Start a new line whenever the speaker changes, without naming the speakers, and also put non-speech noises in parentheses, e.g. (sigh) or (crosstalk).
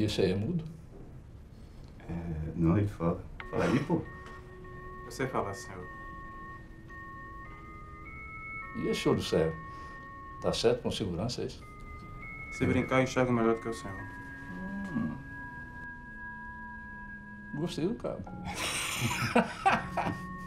E esse aí é mudo?
É, não, ele fala. Fala aí, pô.
Você fala, senhor.
E esse olho cego? Tá certo com segurança é isso?
Se brincar, eu enxergo melhor do que o senhor.
Ik moest heel koken. (laughs)